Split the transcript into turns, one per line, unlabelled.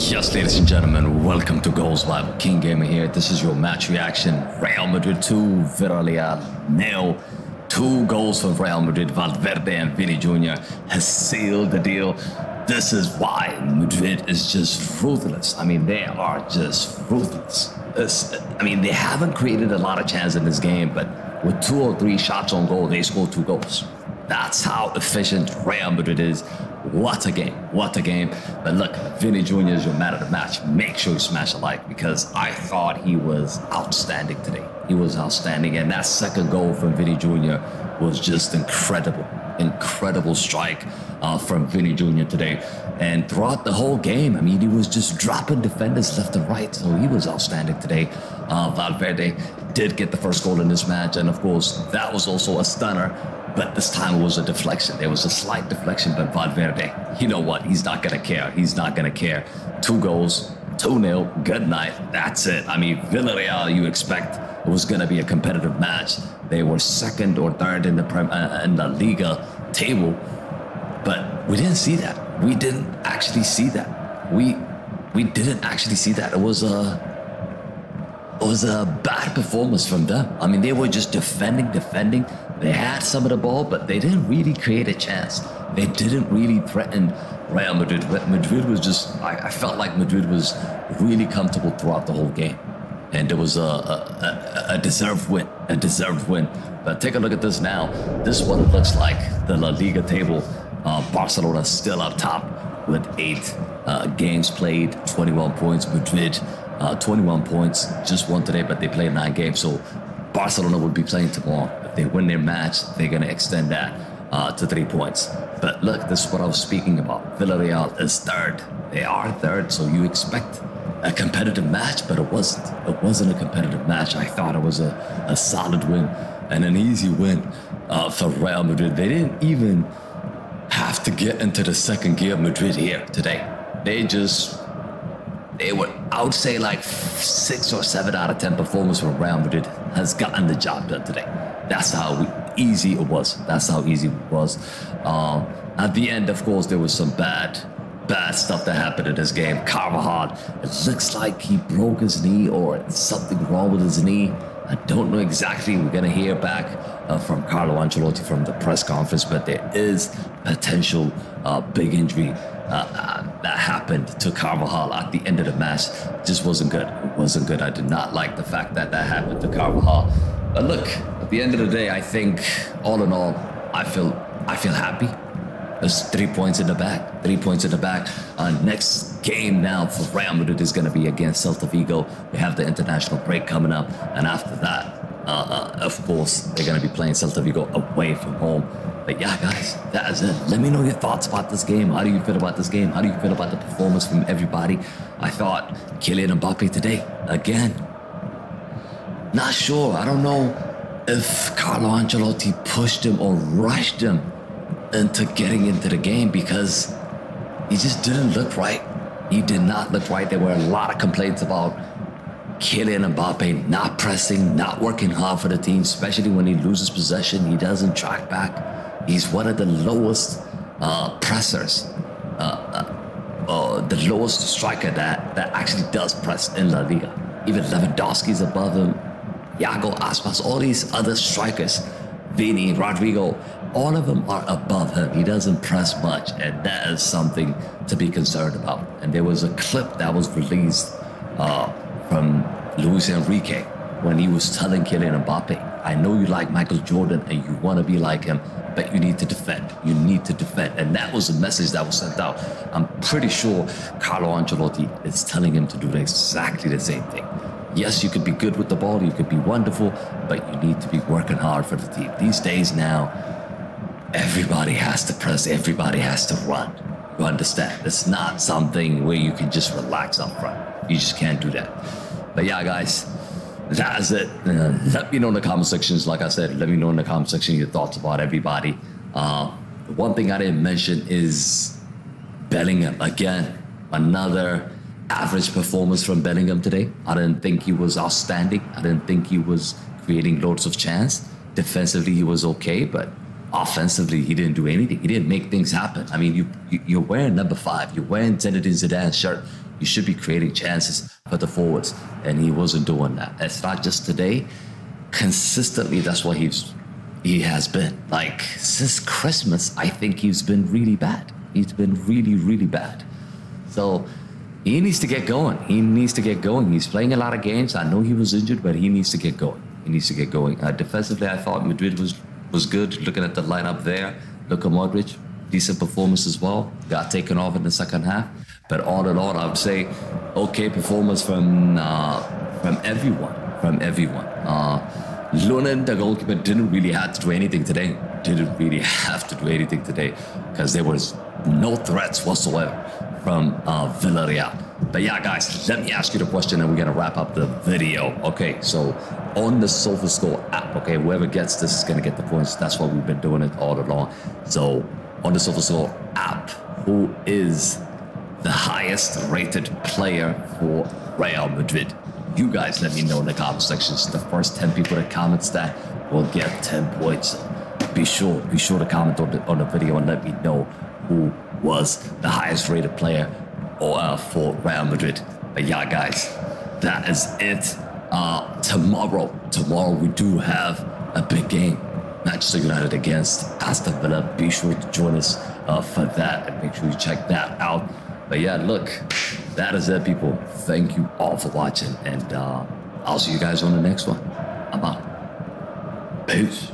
Yes, ladies and gentlemen, welcome to Goals Live. King Gamer here. This is your match reaction. Real Madrid 2, Villarreal nil. Two goals for Real Madrid. Valverde and Vini Jr. has sealed the deal. This is why Madrid is just ruthless. I mean, they are just ruthless. It's, I mean, they haven't created a lot of chances in this game, but with two or three shots on goal, they score two goals. That's how efficient Real Madrid is. What a game. What a game. But look, Vini Jr. is your man of the match. Make sure you smash a like because I thought he was outstanding today. He was outstanding. And that second goal from Vini Jr. was just incredible. Incredible strike uh, from Vini Jr. today. And throughout the whole game, I mean, he was just dropping defenders left and right. So he was outstanding today. Uh, Valverde did get the first goal in this match. And of course, that was also a stunner but this time it was a deflection. There was a slight deflection, but Valverde, you know what? He's not going to care. He's not going to care. Two goals, 2 0, good night. That's it. I mean, Villarreal, you expect it was going to be a competitive match. They were second or third in the, Prem- uh, in the Liga table, but we didn't see that. We didn't actually see that. We we didn't actually see that. It was a it was a bad performance from them. I mean, they were just defending, defending. They had some of the ball, but they didn't really create a chance. They didn't really threaten Real Madrid. Madrid was just, I, I felt like Madrid was really comfortable throughout the whole game. And it was a, a, a, deserved win, a deserved win. But take a look at this now. This is what looks like. The La Liga table. Uh, Barcelona still up top with eight uh, games played, 21 points. Madrid, uh, 21 points, just won today, but they played nine games. So Barcelona will be playing tomorrow they win their match, they're going to extend that uh, to three points. But look, this is what I was speaking about. Villarreal is third. They are third, so you expect a competitive match, but it wasn't. It wasn't a competitive match. I thought it was a, a solid win and an easy win uh, for Real Madrid. They didn't even have to get into the second gear of Madrid here today. They just, they were, I would say like six or seven out of 10 performance from Real Madrid has gotten the job done today. That's how easy it was. That's how easy it was. Um, at the end, of course, there was some bad, bad stuff that happened in this game. Carvajal, it looks like he broke his knee or something wrong with his knee. I don't know exactly. We're going to hear back uh, from Carlo Ancelotti from the press conference, but there is potential uh, big injury uh, uh, that happened to Carvajal at the end of the match. Just wasn't good. It wasn't good. I did not like the fact that that happened to Carvajal. But look, at the end of the day, I think all in all, I feel I feel happy. There's three points in the back. Three points in the back. Uh, next game now for Real Madrid is going to be against Celta Vigo. We have the international break coming up, and after that, uh, uh, of course, they're going to be playing Celta Vigo away from home. But yeah, guys, that is it. Let me know your thoughts about this game. How do you feel about this game? How do you feel about the performance from everybody? I thought Kylian Mbappe today again. Not sure. I don't know if Carlo Ancelotti pushed him or rushed him into getting into the game because he just didn't look right. He did not look right. There were a lot of complaints about Kylian Mbappe not pressing, not working hard for the team, especially when he loses possession. He doesn't track back. He's one of the lowest uh, pressers, uh, uh, uh the lowest striker that, that actually does press in La Liga. Even Lewandowski's above him. Iago Aspas, all these other strikers, Vini, Rodrygo, all of them are above him. He doesn't press much, and that is something to be concerned about. And there was a clip that was released uh, from Luis Enrique when he was telling Kylian Mbappe, I know you like Michael Jordan and you want to be like him, but you need to defend. You need to defend. And that was the message that was sent out. I'm pretty sure Carlo Ancelotti is telling him to do exactly the same thing. Yes, you could be good with the ball, you could be wonderful, but you need to be working hard for the team. These days now, everybody has to press, everybody has to run. You understand? It's not something where you can just relax up front. You just can't do that. But yeah, guys, that is it. Uh, let me know in the comment sections. Like I said, let me know in the comment section your thoughts about everybody. Uh, one thing I didn't mention is Bellingham again. Another average performance from Bellingham today. I didn't think he was outstanding. I didn't think he was creating loads of chance. Defensively, he was okay, but offensively, he didn't do anything. He didn't make things happen. I mean, you, you are wearing number five. You're wearing Zinedine Zidane's shirt. You should be creating chances for the forwards, and he wasn't doing that. It's not just today. Consistently, that's what he's he has been. Like since Christmas, I think he's been really bad. He's been really, really bad. So he needs to get going. He needs to get going. He's playing a lot of games. I know he was injured, but he needs to get going. He needs to get going. Uh, defensively, I thought Madrid was was good. Looking at the lineup there, Luka Modric, decent performance as well. Got taken off in the second half, but all in all, I would say okay performance from uh, from everyone. From everyone. Uh, Lunin, the goalkeeper, didn't really have to do anything today. Didn't really have to do anything today because there was no threats whatsoever from uh, Villarreal. But yeah, guys, let me ask you the question and we're going to wrap up the video. Okay, so on the SofaScore app, okay, whoever gets this is going to get the points. That's why we've been doing it all along. So on the SofaScore app, who is the highest rated player for Real Madrid? You guys let me know in the comment sections. The first 10 people that comments that will get 10 points. Be sure, be sure to comment on the, on the video and let me know who was the highest rated player or, uh, for Real Madrid. But yeah, guys, that is it. Uh, tomorrow, tomorrow we do have a big game. Manchester United against Aston Villa. Be sure to join us uh, for that and make sure you check that out. But yeah, look, that is it, people. Thank you all for watching, and uh, I'll see you guys on the next one. I'm out. Peace.